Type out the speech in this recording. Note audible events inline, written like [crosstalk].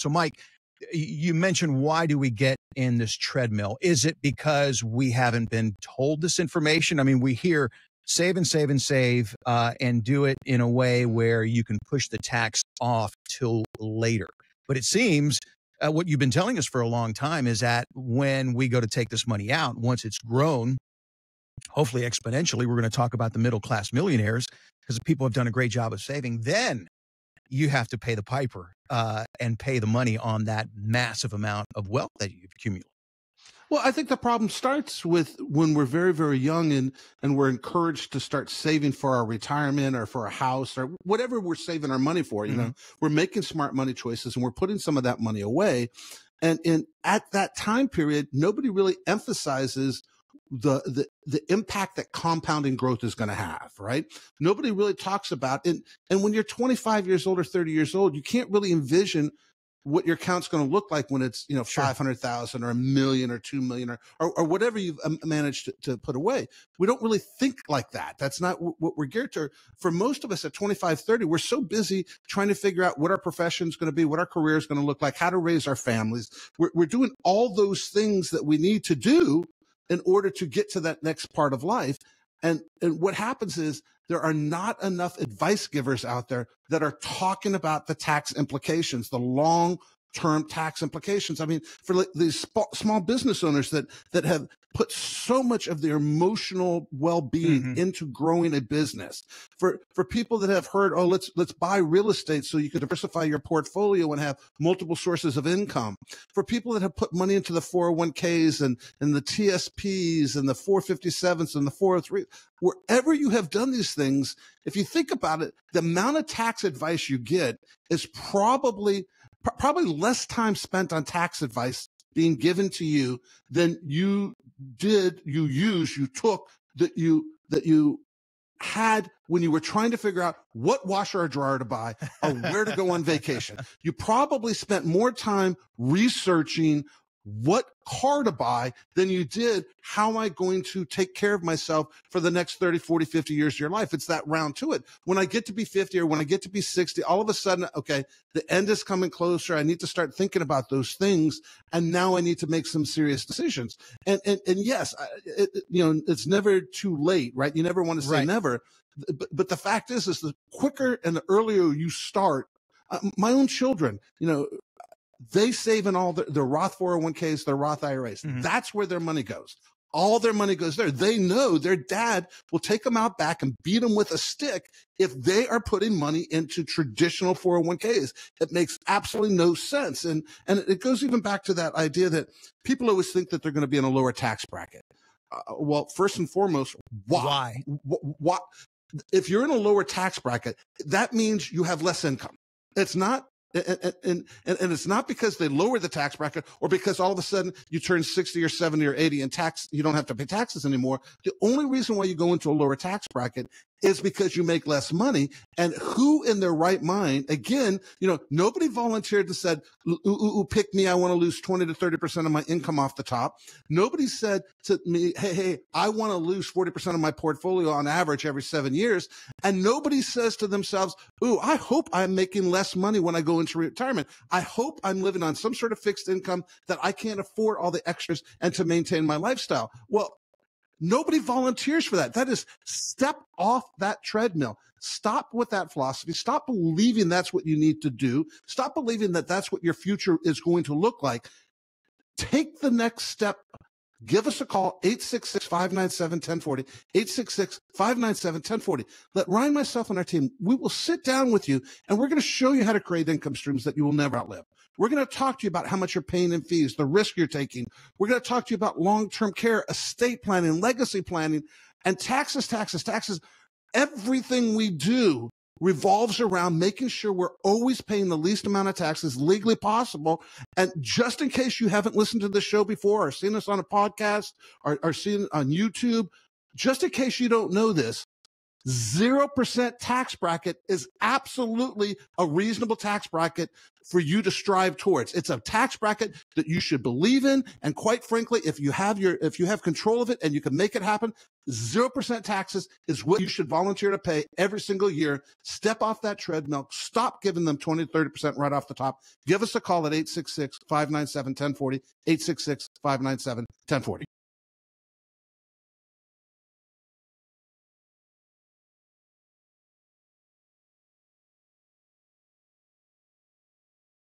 So, Mike, you mentioned why do we get in this treadmill? Is it because we haven't been told this information? I mean, we hear save and save and save uh, and do it in a way where you can push the tax off till later. But it seems uh, what you've been telling us for a long time is that when we go to take this money out, once it's grown, hopefully exponentially, we're going to talk about the middle class millionaires because people have done a great job of saving. Then you have to pay the piper uh, and pay the money on that massive amount of wealth that you've accumulated. Well, I think the problem starts with when we're very, very young and, and we're encouraged to start saving for our retirement or for a house or whatever we're saving our money for. You mm-hmm. know, we're making smart money choices and we're putting some of that money away. And, and at that time period, nobody really emphasizes the, the, the impact that compounding growth is going to have, right? Nobody really talks about it. And when you're 25 years old or 30 years old, you can't really envision what your account's going to look like when it's, you know, sure. 500,000 or a million or 2 million or, or, or whatever you've um, managed to, to, put away. We don't really think like that. That's not what we're geared to. For most of us at 25, 30, we're so busy trying to figure out what our profession is going to be, what our career is going to look like, how to raise our families. We're, we're doing all those things that we need to do in order to get to that next part of life. And, and what happens is there are not enough advice givers out there that are talking about the tax implications, the long term tax implications. I mean, for these small business owners that, that have put so much of their emotional well-being mm-hmm. into growing a business for, for people that have heard, Oh, let's, let's buy real estate so you can diversify your portfolio and have multiple sources of income for people that have put money into the 401ks and, and the TSPs and the 457s and the 403, wherever you have done these things, if you think about it, the amount of tax advice you get is probably probably less time spent on tax advice being given to you than you did, you used, you took that you, that you had when you were trying to figure out what washer or dryer to buy or where to go on vacation. [laughs] You probably spent more time researching what car to buy than you did how am I going to take care of myself for the next 30, 40, 50 years of your life. It's that round to it. When I get to be 50 or when I get to be 60, all of a sudden, okay, the end is coming closer. I need to start thinking about those things. And now I need to make some serious decisions. And, and, and yes, it, you know, it's never too late, right? You never want to say right. never. But, but the fact is, is the quicker and the earlier you start, uh, my own children, you know, they save in all their, their Roth 401ks, their Roth IRAs. Mm-hmm. That's where their money goes. All their money goes there. They know their dad will take them out back and beat them with a stick if they are putting money into traditional 401ks. It makes absolutely no sense. And, and it goes even back to that idea that people always think that they're going to be in a lower tax bracket. Uh, well, first and foremost, why? Why? Why? If you're in a lower tax bracket, that means you have less income. It's not and, and, and, it's not because they lower the tax bracket or because all of a sudden you turn 60 or 70 or 80 and tax, you don't have to pay taxes anymore. The only reason why you go into a lower tax bracket is because you make less money. And who in their right mind, again, you know, nobody volunteered and said, ooh, ooh, ooh, pick me. I want to lose 20 to 30% of my income off the top. Nobody said to me, Hey, hey, I want to lose 40% of my portfolio on average every seven years. And nobody says to themselves, Ooh, I hope I'm making less money when I go into retirement. I hope I'm living on some sort of fixed income that I can't afford all the extras and to maintain my lifestyle. Well, Nobody volunteers for that. That is step off that treadmill. Stop with that philosophy. Stop believing that's what you need to do. Stop believing that that's what your future is going to look like. Take the next step. Give us a call, 866-597-1040, 866-597-1040. Let Ryan, myself, and our team, we will sit down with you and we're going to show you how to create income streams that you will never outlive. We're going to talk to you about how much you're paying in fees, the risk you're taking. We're going to talk to you about long-term care, estate planning, legacy planning, and taxes, taxes, taxes. Everything we do revolves around making sure we're always paying the least amount of taxes legally possible. And just in case you haven't listened to the show before or seen us on a podcast or, or seen on YouTube, just in case you don't know this, 0% tax bracket is absolutely a reasonable tax bracket for you to strive towards. It's a tax bracket that you should believe in. And quite frankly, if you have your, if you have control of it and you can make it happen, 0% taxes is what you should volunteer to pay every single year. Step off that treadmill. Stop giving them 20 to 30% right off the top. Give us a call at 866 597 1040, 866 597 1040.